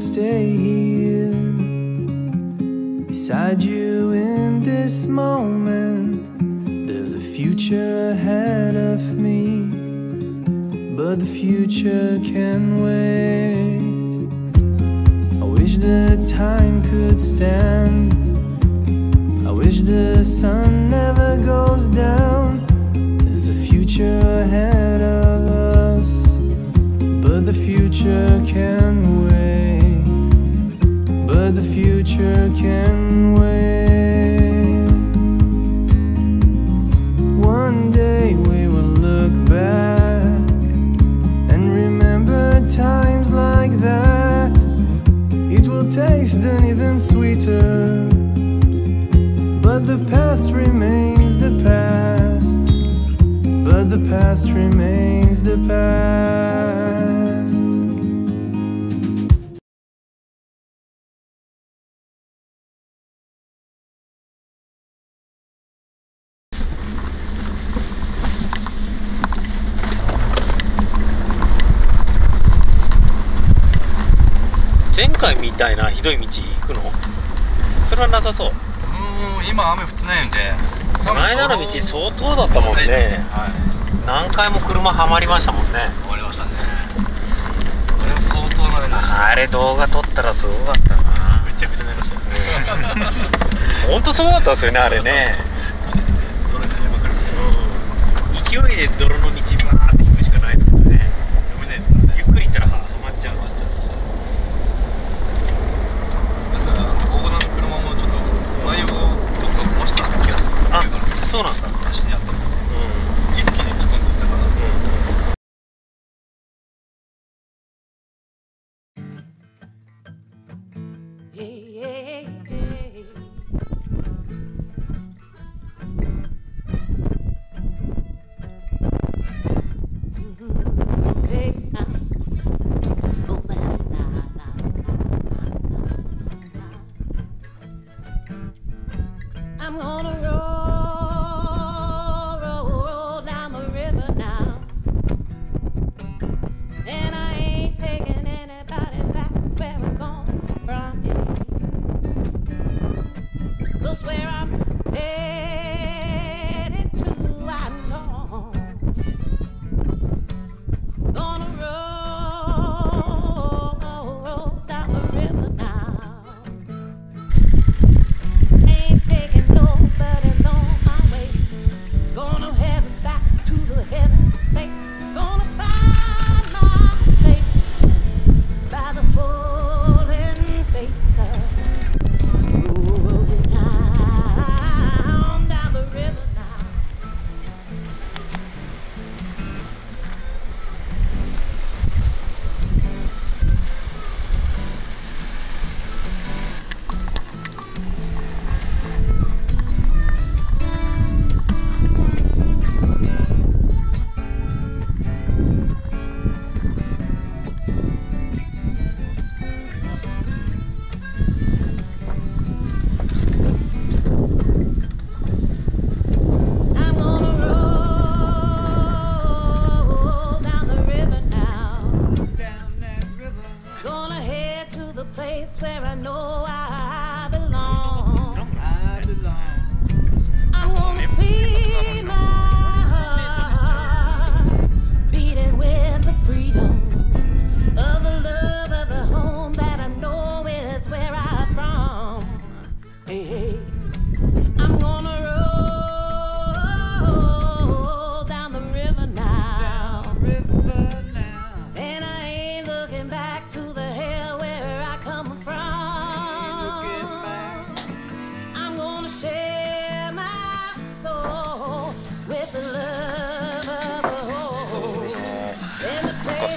stay here beside you in this moment. There's a future ahead of me, but the future can wait. I wish the time could stand. I wish the sun never goes down. There's a future ahead of us, but the future can wait. The future can wait. One day we will look back and remember times like that. It will taste even sweeter. But the past remains the past. But the past remains the past. 前回みたいなひどい道行くの？それはなさそう。もう今雨降ってないんでこの間の道相当だったもんね。はい。何回も車はまりましたもんね。終わりましたね。これは相当なりました。あれ動画撮ったらすごかったな。めちゃくちゃなりました。ねほんとすごかったですよねあれね。勢いで泥の place where I know I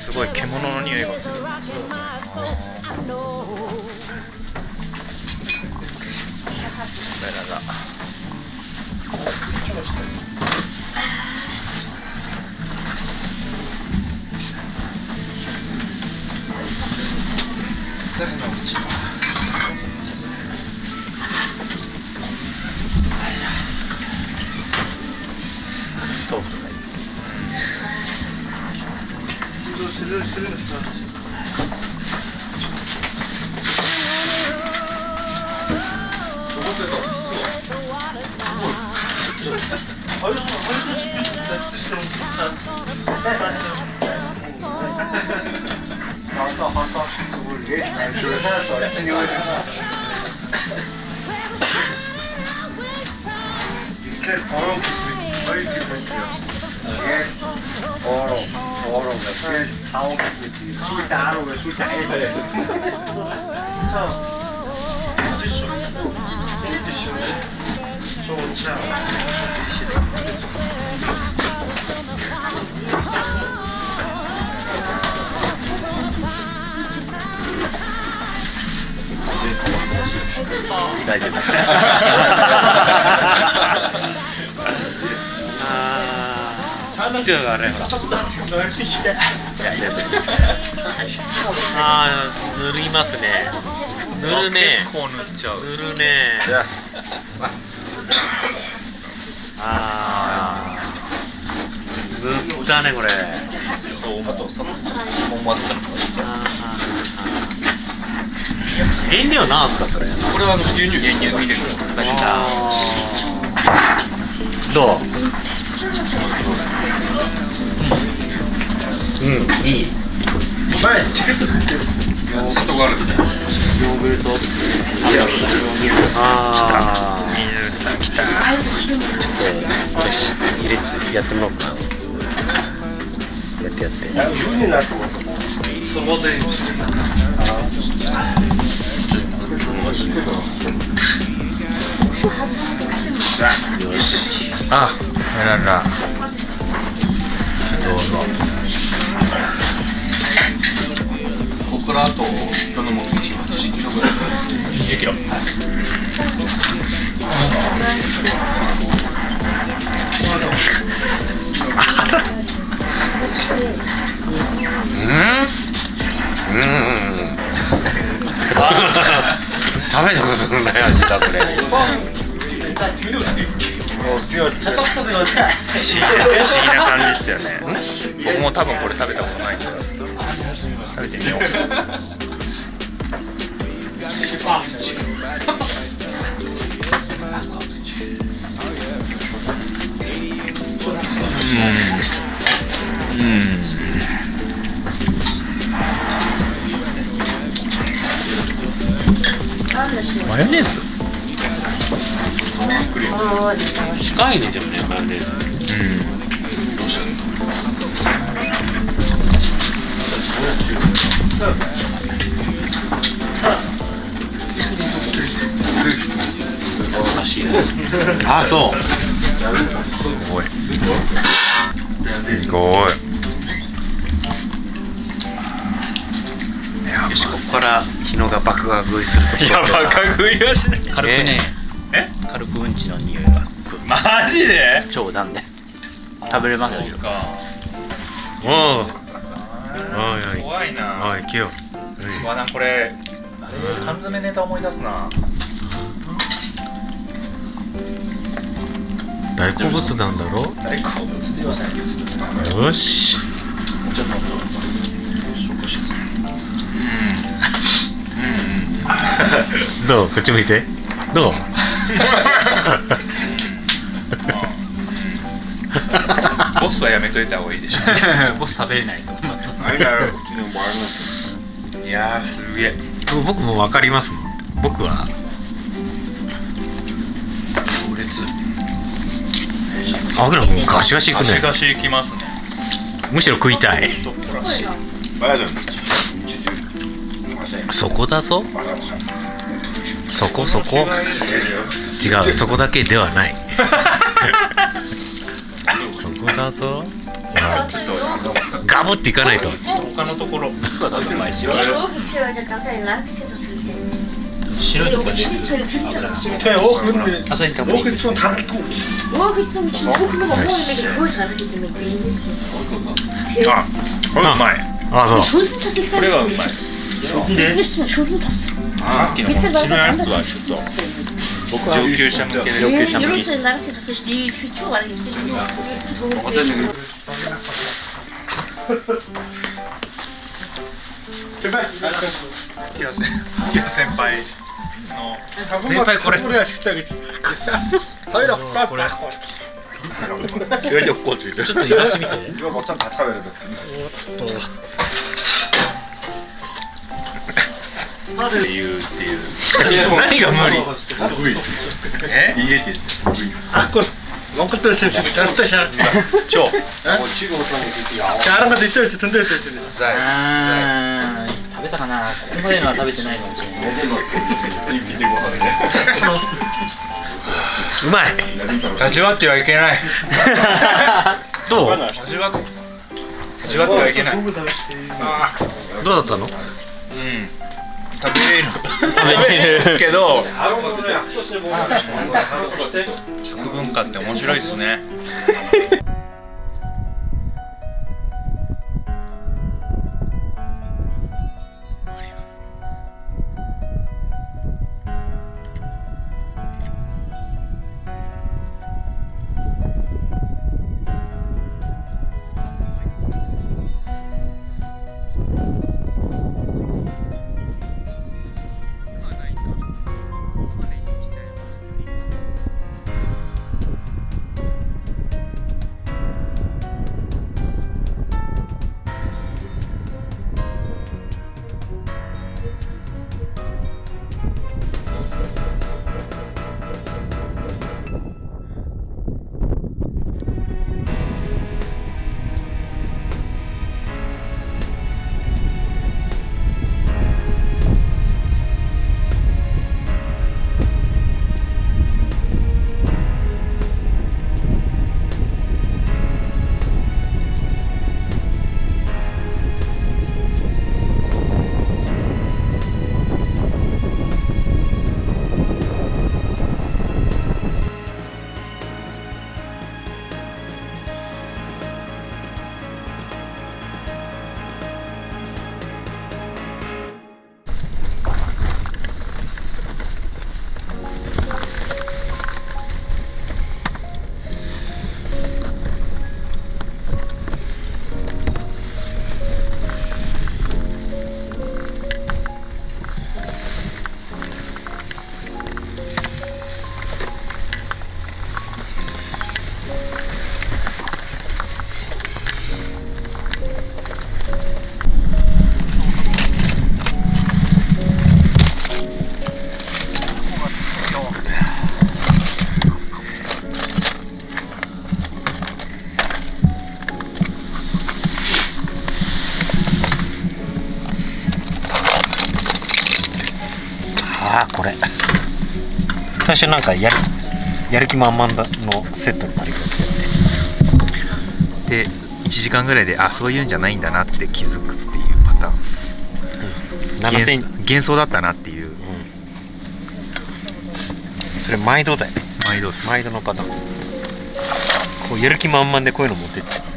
すごい獣の匂いが。ストーブとか。dur siliyor siliyor. работает все. Вот. Можно спить, ты что? Hatta hatta şimdi bu geçmem şöyle sonra seni öldüreceğim. İlkler parol kısmı. Hayır kıymet diyorsun. Evet. いい 大丈夫あー ちょっとあれあー塗りますね。塗るね。結構塗っちゃう。塗るね。あー。塗ったねこれ。あとさもう混ぜたの原料なんすかそれこれはあの牛乳牛乳どううん。いい。砂糖があるんでああ水さん来たちょっとよし入れてやってもらおうかやってやってそこでよしあらら。どうぞ。ここからあと人のもと1 0キロぐらい。20キロうん。食べたことのない味だこれ ちょっと不思議な感じですよね僕も多分これ食べたことないんで食べてみよううんうんマヨネーズ。近いねでもねマヨネーズうん。難しいねあそうすごいすごいよしここから日野が爆破食いするといやバカ食いはしない軽くねえ軽くうんちの匂いがマジで？長男で食べれますよ。か。おう。おいおい。怖いな。おい行けよう。わなこれ缶詰ネタ思い出すな。大好物なんだろ？大好物ではないよし。どうこっち向いて。どう？ボスはやめといた方がいいでしょボス食べれないと思いますいやーすげえ。僕も分かりますもん。僕は強烈あぐらもうガシガシいくね。ガシガシいきますね。むしろ食いたい。そこだぞそこそこ。違う。そこだけではない。そこだぞ。ちょっとガブっていかないと。他のところ。我去了这刚才哪个写的是的？我去这里听着。朝に。あこれうまいあそうこい？あっきのこ白いやつはちょっと上級者向けで上級者向け。先輩、先輩の先輩これ。入らふたこれ。ちょっと揺らしてみて。이거 먹자 다食べる言うっていう何が無理え 이게 이게 Aku Mongkot terus sini. Terus ya. 저 Cara nggak itu itu tentu itu sini. あー食べたかなここまでのは食べてないかもしれない うまい味わってはいけないどう味わっ味わってはいけないうんどうだったの 食べれる。食べれる。けど食文化って面白いですねああこれ。最初なんかやるやる気満々だのセットになりますよねで1時間ぐらいであそういうんじゃないんだなって気づくっていうパターンです。幻7000想幻想だったなっていう。それ毎度だよね。毎度っす。毎度のパターン。こうやる気満々でこういうの持ってっちゃう